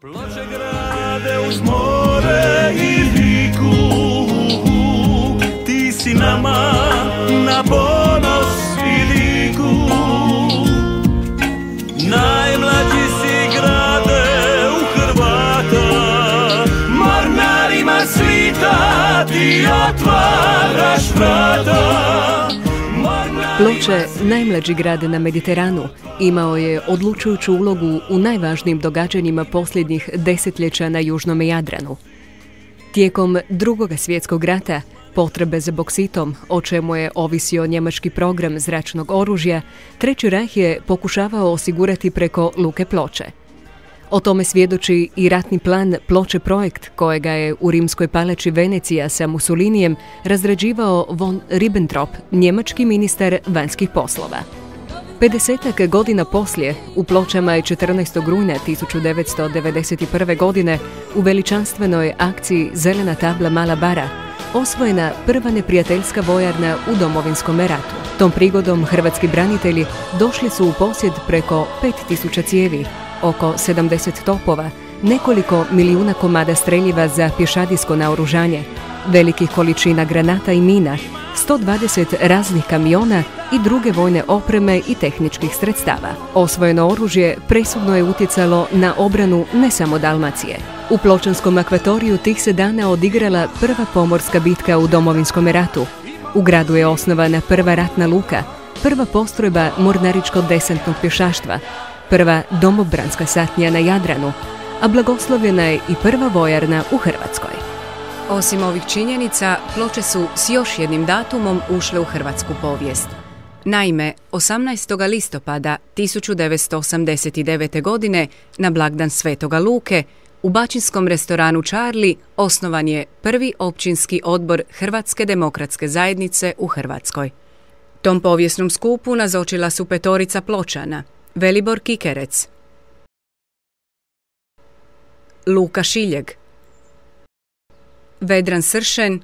Ploče grade uz more najmlađi grad na Mediteranu, imao je odlučujuću ulogu u najvažnijim događanjima posljednjih desetljeća na Južnom Jadranu. Tijekom drugog svjetskog rata, potrebe za boksitom, o čemu je ovisio njemački program zračnog oružja, Treći rah je pokušavao osigurati preko Luke Ploče. O tome svjedoči i ratni plan Ploče projekt kojega je u rimskoj paleći Venecija sa Mussolinijem razrađivao von Ribbentrop, njemački ministar vanjskih poslova. 50 godina poslije, u Pločama je 14. rujna 1991. godine u veličanstvenoj akciji Zelena tabla Mala Bara osvojena prva neprijateljska vojarna u domovinskom ratu. Tom prigodom hrvatski branitelji došli su u posjed preko 5000 cijevi, oko 70 topova, nekoliko milijuna komada streljiva za pješadijsko naoružanje, velikih količina granata i mina, 120 raznih kamiona i druge vojne opreme i tehničkih sredstava. Osvojeno oružje presudno je utjecalo na obranu ne samo Dalmacije. U Pločanskom akvatoriju tih se dana odigrala prva pomorska bitka u domovinskom ratu. U gradu je osnovana prva ratna luka, prva postrojba mornaričko-desantnog pješaštva, prva domobranska satnija na Jadranu, a blagoslovljena je i prva vojarna u Hrvatskoj. Osim ovih činjenica, ploče su s još jednim datumom ušle u hrvatsku povijest. Naime, 18. listopada 1989. godine na blagdan Svetoga Luke u bačinskom restoranu Charlie osnovan je prvi općinski odbor Hrvatske demokratske zajednice u Hrvatskoj. Tom povijesnom skupu nazočila su petorica pločana, Velibor Kikerec, Luka Šiljeg, Vedran Sršen,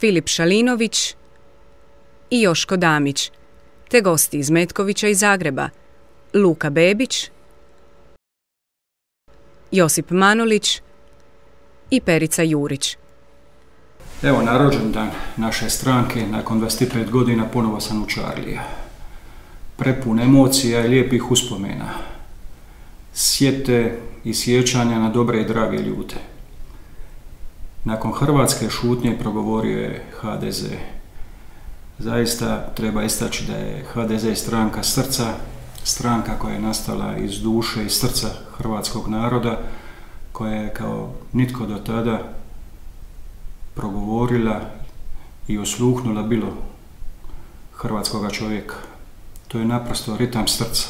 Filip Šalinović. I Joško Damić, te gosti iz Metkovića i Zagreba, Luka Bebić, Josip Manolić i Perica Jurić. Evo, na rođendan naše stranke, nakon 25 godina, ponovo sam u Čarlija. Prepun emocija i lijepih uspomena. Sjete i sjećanja na dobre i drage ljude. Nakon hrvatske šutnje progovorio je HDZ. Zaista treba istaći da je HDZ stranka srca, stranka koja je nastala iz duše i srca hrvatskog naroda, koja je kao nitko do tada progovorila i osluhnula bilo hrvatskoga čovjeka. To je naprosto ritam srca.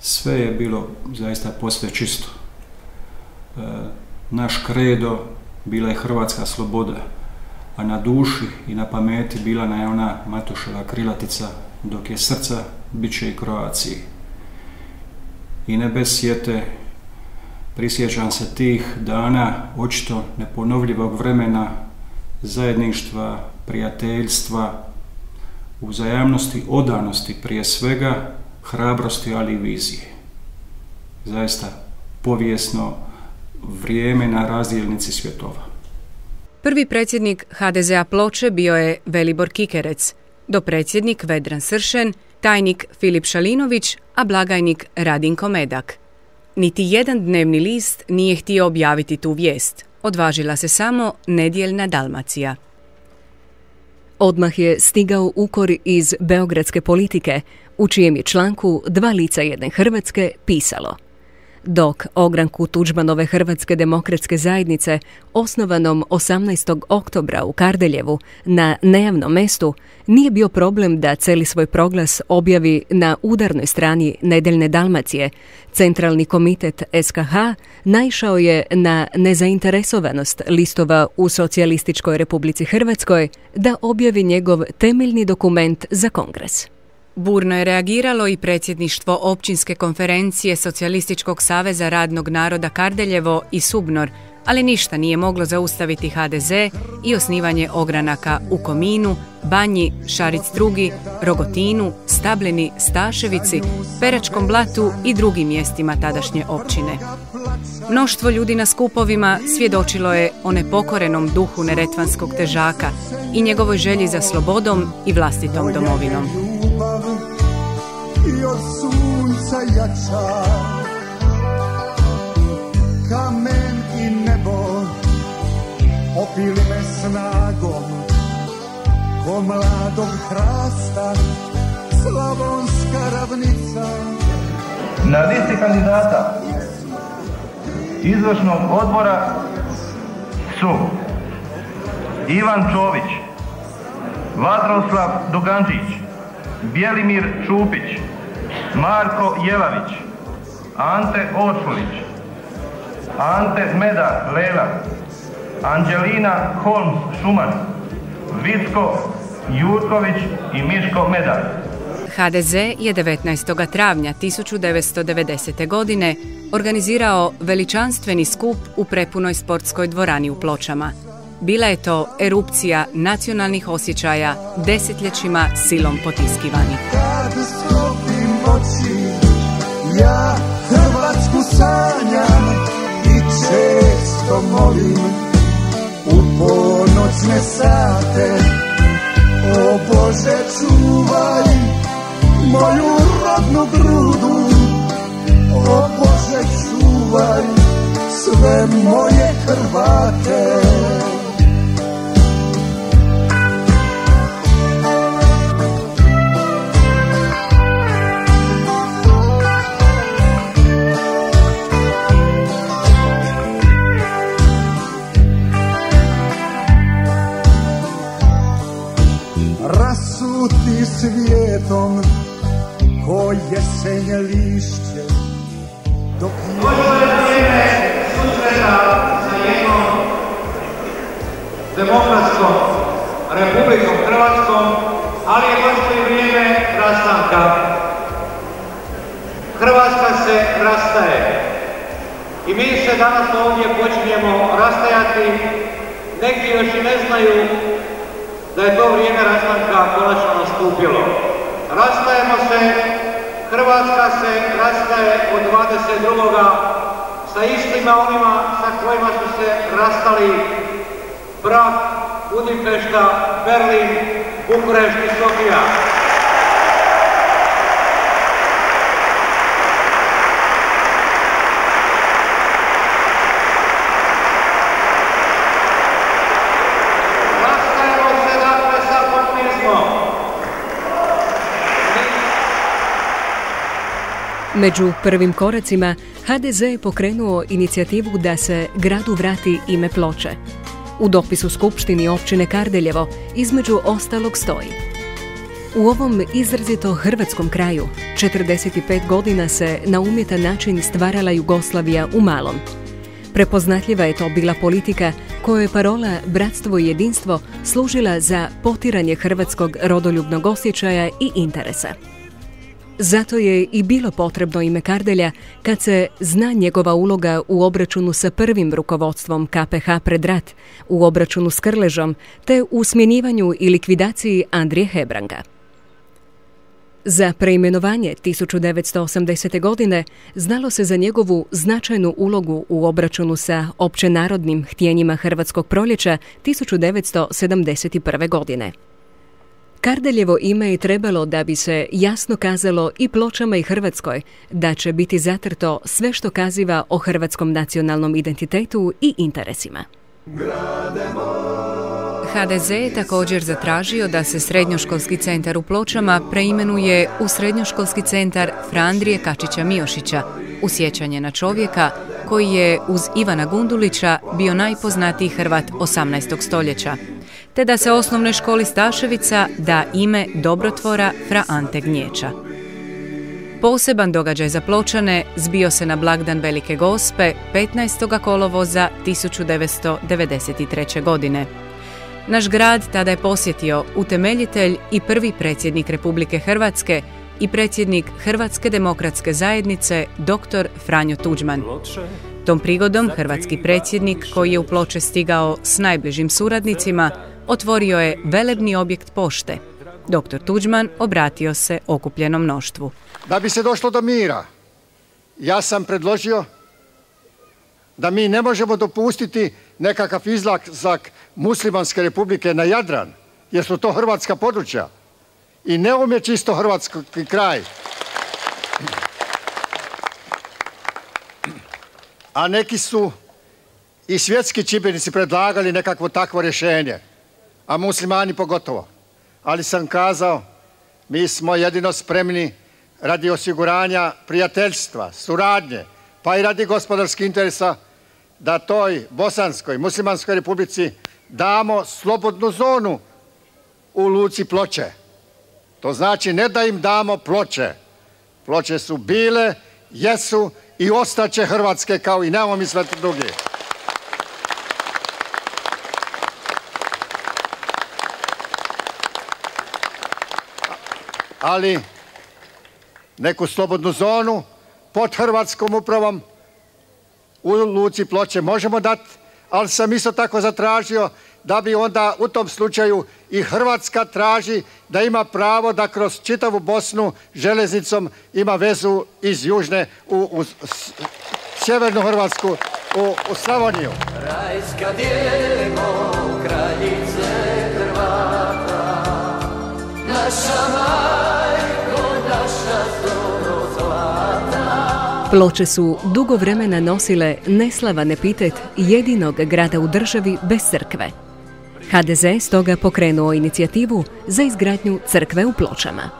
Sve je bilo zaista posve čisto. E, naš kredo bila je hrvatska sloboda, a na duši i na pameti bila je ona Matuševa krilatica, dok je srca bit će i Kroaciji. I ne bez sjete prisjećam se tih dana očito neponovljivog vremena zajedništva, prijateljstva, uzajamnosti, odanosti prije svega, hrabrosti, ali i vizije. Zaista povijesno vrijeme na razdjelnici svjetova. Prvi predsjednik HDZ-a Ploče bio je Velibor Kikerec, do predsjednik Vedran Sršen, tajnik Filip Šalinović, a blagajnik Radinko Medak. Niti jedan dnevni list nije htio objaviti tu vijest. Odvažila se samo Nedjeljna Dalmacija. Odmah je stigao ukor iz beogradske politike, u čijem je članku dva lica jedne Hrvatske pisalo – dok ogranku Tuđmanove Hrvatske demokratske zajednice, osnovanom 18. oktobra u Kardeljevu na nejavnom mestu, nije bio problem da celi svoj proglas objavi na udarnoj strani Nedeljne Dalmacije. Centralni komitet SKH naišao je na nezainteresovanost listova u Socijalističkoj Republici Hrvatskoj da objavi njegov temeljni dokument za kongres. Burno je reagiralo i predsjedništvo općinske konferencije Socijalističkog saveza radnog naroda Kardeljevo i Subnor, ali ništa nije moglo zaustaviti HDZ i osnivanje ogranaka u Kominu, Banji, Šaric II, Rogotinu, Stabljeni, Staševici, Peračkom blatu i drugim mjestima tadašnje općine. Mnoštvo ljudi na skupovima svjedočilo je o nepokorenom duhu neretvanskog težaka i njegovoj želji za slobodom i vlastitom domovinom. I od sunca jača. Kamen i nebo Opili me snagom Ko mladog hrasta Slavonska ravnica. Na listi kandidata izvršnog odbora su Ivan Čović, Vatroslav Dugančić, Bjelimir Čupić, Marko Jelavić, Ante Ošulić, Ante Meda Lela, Anđelina Holmes Šuman, Vicko Jurković i Miško Medar. HDZ je 19. travnja 1990. godine organizirao veličanstveni skup u prepunoj sportskoj dvorani u Pločama. Bila je to erupcija nacionalnih osjećaja desetljećima silom potiskivani. Ja Hrvatsku sanjam i često molim u ponoćne sate. O Bože čuvaj moju rodnu grudu. O Bože čuvaj sve moje Hrvate se danas ovdje počinjemo rastajati. Neki još i ne znaju da je to vrijeme rastanka konačno nastupilo. Rastajemo se, Hrvatska se rastaje od 22. sa istima onima sa kojima su se rastali Prag, Budimpešta, Berlin, Bukurešt i Sofija. Među prvim koracima HDZ je pokrenuo inicijativu da se gradu vrati ime ploče. U dopisu Skupštini općine Kardeljevo između ostalog stoji. U ovom izrazito hrvatskom kraju 45 godina se na umjetan način stvarala Jugoslavija u malom. Prepoznatljiva je to bila politika kojoj je parola bratstvo i jedinstvo služila za potiranje hrvatskog rodoljubnog osjećaja i interesa. Zato je i bilo potrebno ime Kardelja kad se zna njegova uloga u obračunu sa prvim rukovodstvom KPH pred rat, u obračunu s Krležom, te u smjenjivanju i likvidaciji Andrije Hebranga. Za preimenovanje 1980. godine znalo se za njegovu značajnu ulogu u obračunu sa općenarodnim htjenjima Hrvatskog proljeća 1971. godine. Kardeljevo ime je trebalo da bi se jasno kazalo i pločama i Hrvatskoj da će biti zatrto sve što kaziva o hrvatskom nacionalnom identitetu i interesima. HDZ je također zatražio da se srednjoškolski centar u Pločama preimenuje u srednjoškolski centar Frandrije Kačića Miošića, u sjećanje na čovjeka koji je uz Ivana Gundulića bio najpoznatiji Hrvat 18. stoljeća, te da se osnovnoj školi Staševica da ime dobrotvora Fra Ante Gnječa. Poseban događaj za pločane zbio se na blagdan Velike Gospe 15. kolovoza 1993. godine. Naš grad tada je posjetio utemeljitelj i prvi predsjednik Republike Hrvatske i predsjednik Hrvatske demokratske zajednice dr. Franjo Tuđman. Tom prigodom hrvatski predsjednik koji je u ploče stigao s najbližim suradnicima otvorio je velebni objekt pošte, Dr. Tuđman obratio se okupljenom mnoštvu. Da bi se došlo do mira, ja sam predložio da mi ne možemo dopustiti nekakav izlazak muslimanske republike na Jadran, jer su to hrvatska područja. I ne umje čisto hrvatski kraj. A neki su i svjetski čimbenici predlagali nekakvo takvo rješenje, a muslimani pogotovo. Ali sam kazao, mi smo jedino spremni radi osiguranja prijateljstva, suradnje, pa i radi gospodarskih interesa da toj Bosanskoj, muslimanskoj republici damo slobodnu zonu u luci ploče. To znači ne da im damo ploče. Ploče su bile, jesu i ostaće Hrvatske kao i nemamo misliti drugi. Ali neku slobodnu zonu pod Hrvatskom upravom u Luci Ploče možemo dati, ali sam isto tako zatražio da bi onda u tom slučaju i Hrvatska traži da ima pravo da kroz čitavu Bosnu željeznicom ima vezu iz Južne u, u sjevernu Hrvatsku, u, u Slavoniju. Rajska djemo, kraljice Ploče su dugo vremena nosile neslavan epitet jedinog grada u državi bez crkve. HDZ stoga pokrenuo inicijativu za izgradnju crkve u Pločama.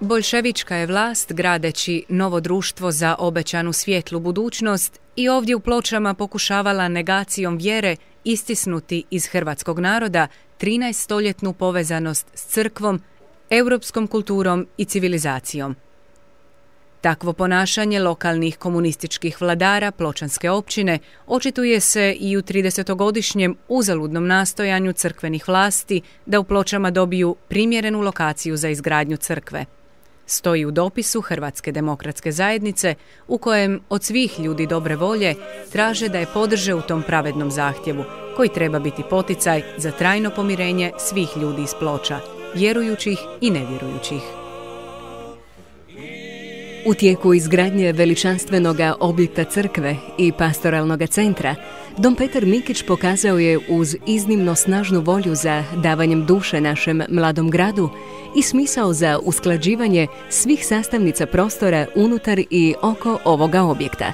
Bolševička je vlast gradeći novo društvo za obećanu svjetlu budućnost i ovdje u Pločama pokušavala negacijom vjere istisnuti iz hrvatskog naroda 13-stoljetnu povezanost s crkvom, europskom kulturom i civilizacijom. Takvo ponašanje lokalnih komunističkih vladara Pločanske općine očituje se i u 30-godišnjem uzaludnom nastojanju crkvenih vlasti da u Pločama dobiju primjerenu lokaciju za izgradnju crkve. Stoji u dopisu Hrvatske demokratske zajednice u kojem od svih ljudi dobre volje traže da je podrže u tom pravednom zahtjevu koji treba biti poticaj za trajno pomirenje svih ljudi iz Ploča, vjerujućih i nevjerujućih. U tijeku izgradnje veličanstvenog objekta crkve i pastoralnog centra, Dom Petar Mikić pokazao je uz iznimno snažnu volju za davanjem duše našem mladom gradu i smisao za usklađivanje svih sastavnica prostora unutar i oko ovoga objekta.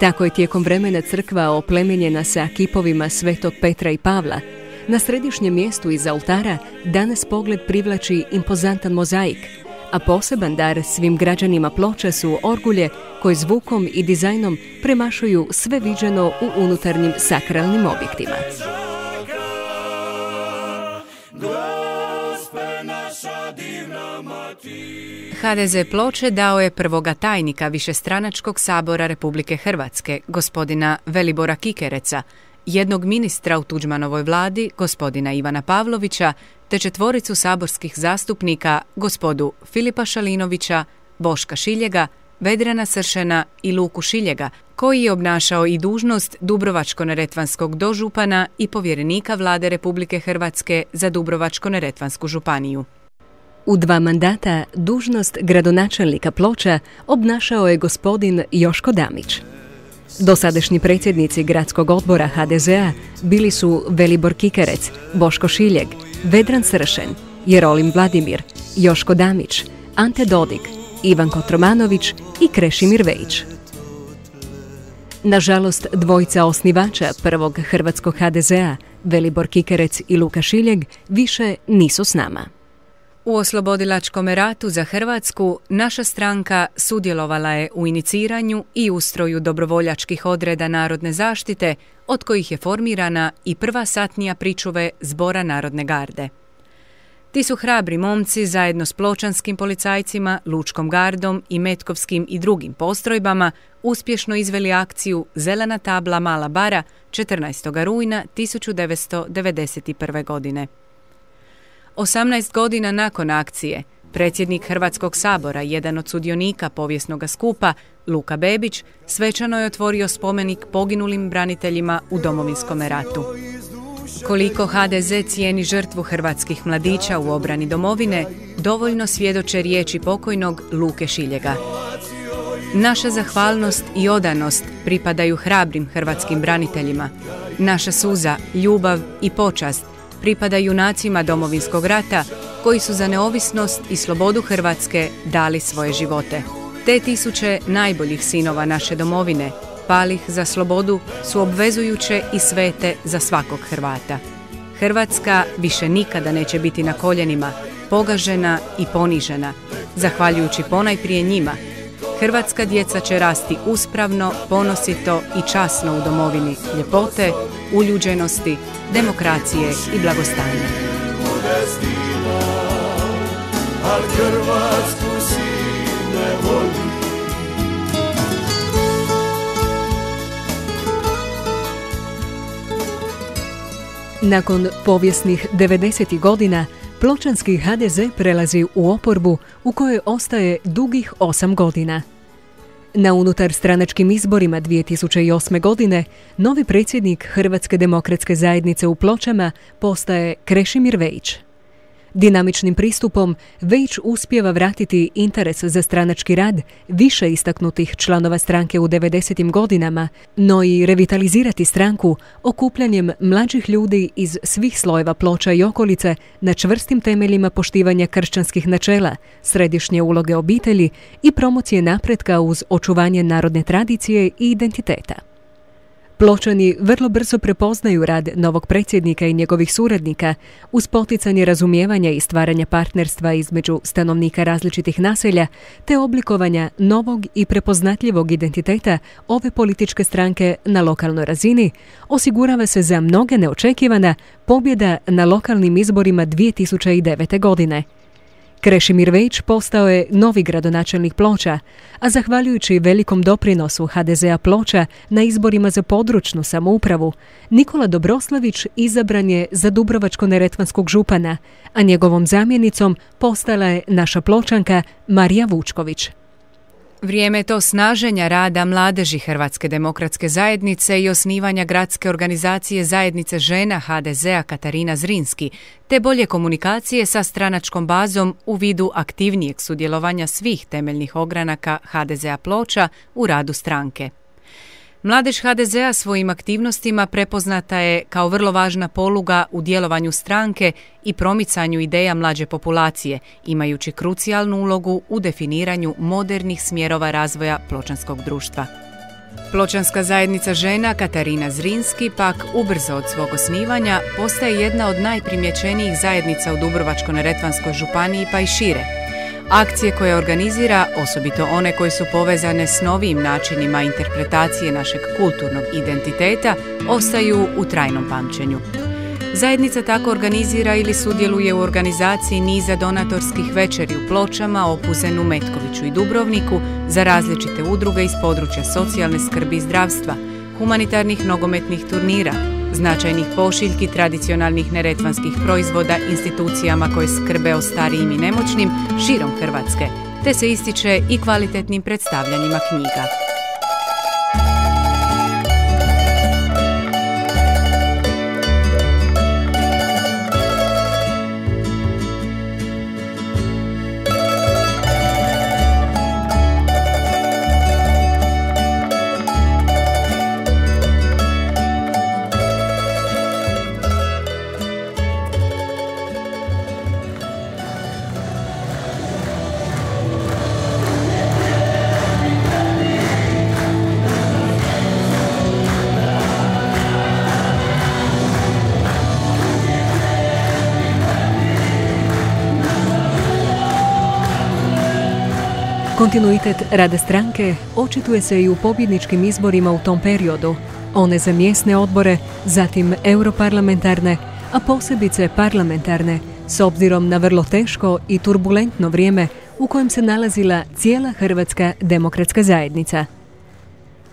Tako je tijekom vremena crkva oplemenjena sa kipovima Svetog Petra i Pavla. Na središnjem mjestu iz altara danas pogled privlači impozantan mozaik – a poseban dar svim građanima ploče su orgulje koje zvukom i dizajnom premašuju sve viđeno u unutarnjim sakralnim objektima. HDZ Ploče dao je prvoga tajnika Višestranačkog sabora Republike Hrvatske, gospodina Velibora Kikereca, jednog ministra u Tuđmanovoj vladi, gospodina Ivana Pavlovića, te četvoricu saborskih zastupnika, gospodu Filipa Šalinovića, Boška Šiljega, Vedrana Sršena i Luku Šiljega, koji je obnašao i dužnost Dubrovačko-neretvanskog dožupana i povjerenika vlade Republike Hrvatske za Dubrovačko-neretvansku županiju. U dva mandata dužnost gradonačelnika Ploča obnašao je gospodin Joško Damić. Dosadašnji predsjednici gradskog odbora HDZ-a bili su Velibor Kikerec, Boško Šiljeg, Vedran Sršen, Jerolim Vladimir, Joško Damić, Ante Dodik, Ivan Kotromanović i Krešimir Vejić. Nažalost, dvojica osnivača prvog hrvatskog HDZ-a, Velibor Kikerec i Luka Šiljeg, više nisu s nama. U oslobodilačkom ratu za Hrvatsku naša stranka sudjelovala je u iniciranju i ustroju dobrovoljačkih odreda narodne zaštite, od kojih je formirana i prva satnija pričuve Zbora Narodne garde. Ti su hrabri momci zajedno s pločanskim policajcima, Lučkom gardom i Metkovskim i drugim postrojbama uspješno izveli akciju Zelena tabla Mala bara 14. rujna 1991. godine. 18 godina nakon akcije, predsjednik Hrvatskog sabora, jedan od sudionika povijesnog skupa, Luka Bebić, svečano je otvorio spomenik poginulim braniteljima u Domovinskom ratu. Koliko HDZ cijeni žrtvu hrvatskih mladića u obrani domovine, dovoljno svjedoče riječi pokojnog Luke Šiljega. Naša zahvalnost i odanost pripadaju hrabrim hrvatskim braniteljima. Naša suza, ljubav i počast pripadaju junacima domovinskog rata koji su za neovisnost i slobodu Hrvatske dali svoje živote. Te tisuće najboljih sinova naše domovine, palih za slobodu, su obvezujuće i svete za svakog Hrvata. Hrvatska više nikada neće biti na koljenima, pogažena i ponižena, zahvaljujući ponajprije njima. Hrvatska djeca će rasti uspravno, ponosito i časno u domovini ljepote, uljuđenosti, demokracije i blagostanja. Nakon povijesnih 90. godina, Pločanski HDZ prelazi u oporbu u kojoj ostaje dugih osam godina. Na unutar stranačkim izborima 2008. godine novi predsjednik Hrvatske demokratske zajednice u Pločama postaje Krešimir Vejić. Dinamičnim pristupom Vejić uspjeva vratiti interes za stranački rad više istaknutih članova stranke u 90. godinama, no i revitalizirati stranku okupljanjem mlađih ljudi iz svih slojeva ploča i okolice na čvrstim temeljima poštivanja kršćanskih načela, središnje uloge obitelji i promocije napretka uz očuvanje narodne tradicije i identiteta. Pločani vrlo brzo prepoznaju rad novog predsjednika i njegovih suradnika uz poticanje razumijevanja i stvaranja partnerstva između stanovnika različitih naselja te oblikovanja novog i prepoznatljivog identiteta ove političke stranke na lokalnoj razini osigurava se za mnoge neočekivana pobjeda na lokalnim izborima 2009. godine. Krešimir Vejić postao je novi gradonačelnik Ploča, a zahvaljujući velikom doprinosu HDZ-a Ploča na izborima za područnu samoupravu, Nikola Dobroslavić izabran je za Dubrovačko-neretvanskog župana, a njegovom zamjenicom postala je naša pločanka Marija Vučković. Vrijeme je to snaženja rada mladeži Hrvatske demokratske zajednice i osnivanja gradske organizacije zajednice žena HDZ-a Katarina Zrinski, te bolje komunikacije sa stranačkom bazom u vidu aktivnijeg sudjelovanja svih temeljnih ogranaka HDZ-a ploča u radu stranke. Mladež HDZ-a svojim aktivnostima prepoznata je kao vrlo važna poluga u djelovanju stranke i promicanju ideja mlađe populacije, imajući krucijalnu ulogu u definiranju modernih smjerova razvoja pločanskog društva. Pločanska zajednica žena Katarina Zrinski pak ubrzo od svog osnivanja postaje jedna od najprimjećenijih zajednica u Dubrovačko-neretvanskoj županiji pa i šire, Akcije koje organizira, osobito one koje su povezane s novim načinima interpretacije našeg kulturnog identiteta, ostaju u trajnom pamćenju. Zajednica tako organizira ili sudjeluje u organizaciji niza donatorskih večeri u Pločama, Opuzenu, Metkoviću i Dubrovniku za različite udruge iz područja socijalne skrbi i zdravstva, humanitarnih nogometnih turnira, značajnih pošiljki tradicionalnih neretvanskih proizvoda institucijama koje skrbe o starijim i nemoćnim širom Hrvatske, te se ističe i kvalitetnim predstavljanjima knjiga. Kontinuitet rada stranke očituje se i u pobjedničkim izborima u tom periodu, one za mjesne odbore, zatim europarlamentarne, a posebice parlamentarne, s obzirom na vrlo teško i turbulentno vrijeme u kojem se nalazila cijela Hrvatska demokratska zajednica.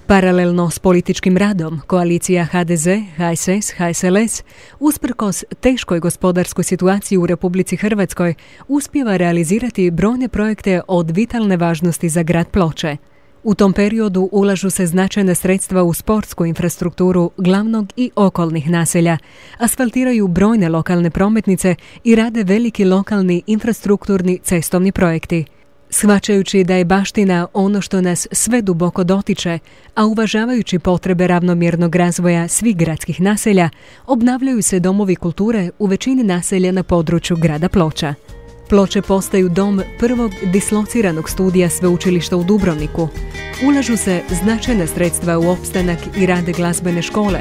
Paralelno s političkim radom, koalicija HDZ, HSS, HSLS, usprkos teškoj gospodarskoj situaciji u Republici Hrvatskoj, uspjeva realizirati brojne projekte od vitalne važnosti za grad Ploče. U tom periodu ulažu se značajne sredstva u sportsku infrastrukturu glavnog i okolnih naselja, asfaltiraju brojne lokalne prometnice i rade veliki lokalni infrastrukturni cestovni projekti. Shvaćajući da je baština ono što nas sve duboko dotiče, a uvažavajući potrebe ravnomjernog razvoja svih gradskih naselja, obnavljaju se domovi kulture u većini naselja na području grada Ploča. Ploče postaju dom prvog dislociranog studija sveučilišta u Dubrovniku. Ulažu se značajna sredstva u opstanak i rade glazbene škole,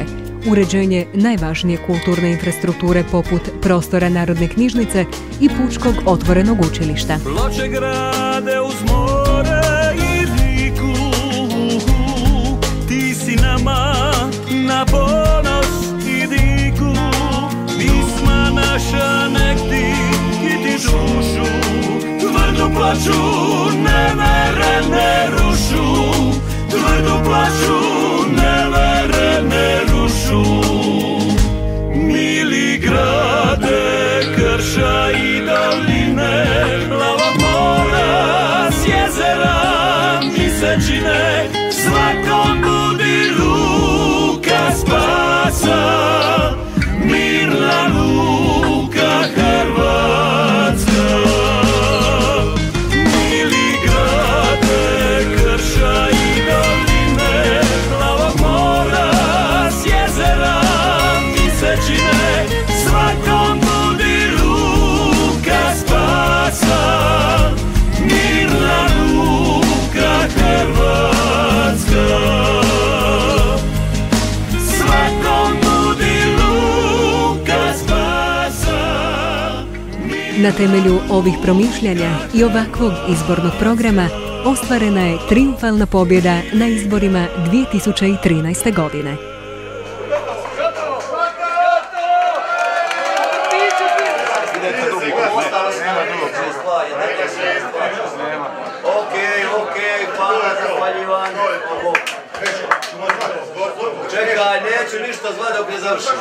uređenje najvažnije kulturne infrastrukture poput prostora Narodne knjižnice i Pučkog otvorenog učilišta. Ploče grade uz more dušu Tvrdo plaću, ne vere, ne rušu. Tvrdo plaću, ne vere, ne rušu. Mili grade, krša i doline Plavog mora, s jezera mi se čine Na temelju ovih promišljanja i ovakvog izbornog programa ostvarena je triumfalna pobjeda na izborima 2013. godine. Čekaj, neću ništa zvat dok ne završim.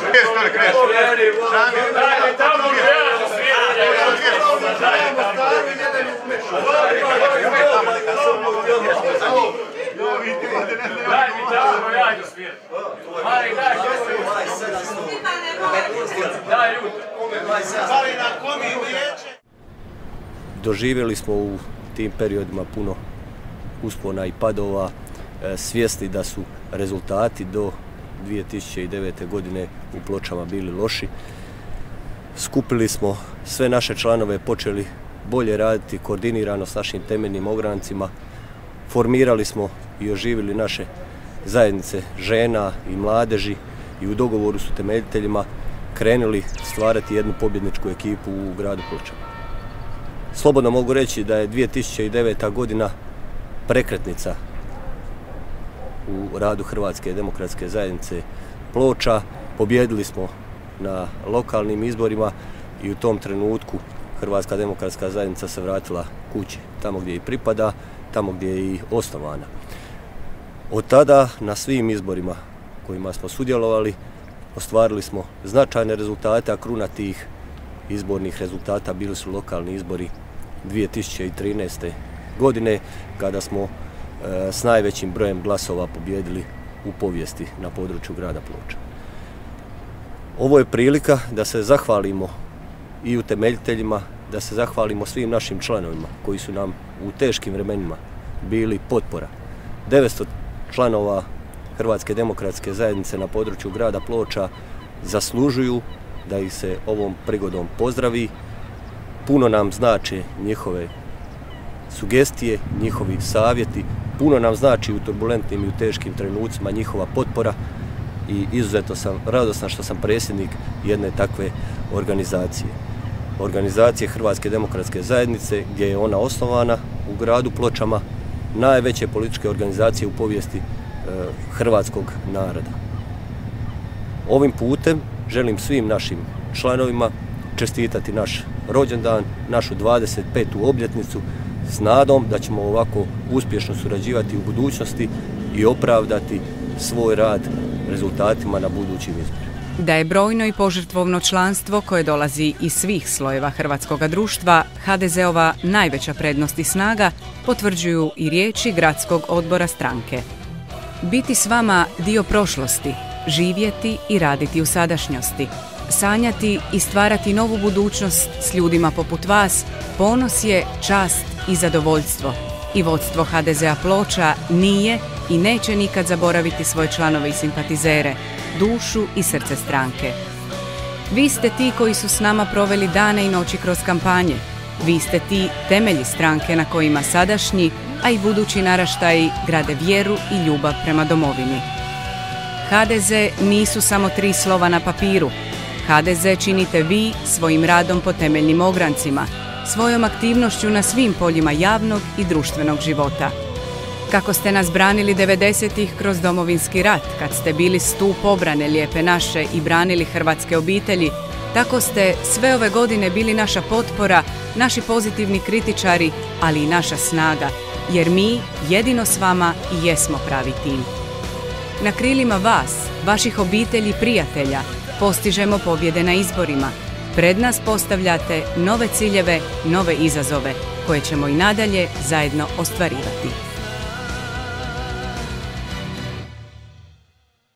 Doživjeli smo u tim periodima puno uspona i padova, e, svjesni da su rezultati do 2009. godine u pločama bili loši. Skupili smo sve naše članove, počeli bolje raditi koordinirano s našim temeljnim ograncima. Formirali smo i oživili naše zajednice žena i mladeži i u dogovoru s temeljiteljima krenuli stvarati jednu pobjedničku ekipu u gradu Pločama. Slobodno mogu reći da je 2009. godina prekretnica u radu Hrvatske demokratske zajednice Ploča. Pobjedili smo na lokalnim izborima i u tom trenutku Hrvatska demokratska zajednica se vratila kući, tamo gdje i pripada, tamo gdje je i osnovana. Od tada na svim izborima kojima smo sudjelovali ostvarili smo značajne rezultate, a kruna tih izbornih rezultata bili su lokalni izbori 2013. godine kada smo e, s najvećim brojem glasova pobjedili u povijesti na području grada Ploča. Ovo je prilika da se zahvalimo i utemeljiteljima, da se zahvalimo svim našim članovima koji su nam u teškim vremenima bili potpora. 900 članova Hrvatske demokratske zajednice na području grada Ploča zaslužuju da ih se ovom prigodom pozdravi. Puno nam znače njihove sugestije, njihovi savjeti, puno nam znači u turbulentnim i u teškim trenucima njihova potpora i izuzetno sam radostan što sam predsjednik jedne takve organizacije. Organizacije Hrvatske demokratske zajednice gdje je ona osnovana u gradu Pločama, najveće političke organizacije u povijesti e, hrvatskog naroda. Ovim putem želim svim našim članovima čestitati naš rođendan, našu 25. obljetnicu s nadom da ćemo ovako uspješno surađivati u budućnosti i opravdati svoj rad rezultatima na budućim izborima. Da je brojno i požrtvovno članstvo koje dolazi iz svih slojeva hrvatskog društva HDZ-ova najveća prednost i snaga potvrđuju i riječi gradskog odbora stranke. Biti s vama dio prošlosti, živjeti i raditi u sadašnjosti, sanjati i stvarati novu budućnost s ljudima poput vas, ponos je, čast i zadovoljstvo. I vodstvo HDZ-a Ploča nije i neće nikad zaboraviti svoje članove i simpatizere, dušu i srce stranke. Vi ste ti koji su s nama proveli dane i noći kroz kampanje. Vi ste ti temelji stranke na kojima sadašnji, a i budući naraštaji grade vjeru i ljubav prema domovini. HDZ nisu samo tri slova na papiru. HDZ činite vi svojim radom po temeljnim ograncima, svojom aktivnošću na svim poljima javnog i društvenog života. Kako ste nas branili 90-ih kroz domovinski rat, kad ste bili stup obrane lijepe naše i branili hrvatske obitelji, tako ste sve ove godine bili naša potpora, naši pozitivni kritičari, ali i naša snaga, jer mi jedino s vama i jesmo pravi tim. Na krilima vas, vaših obitelji i prijatelja, postižemo pobjede na izborima. Pred nas postavljate nove ciljeve, nove izazove, koje ćemo i nadalje zajedno ostvarivati.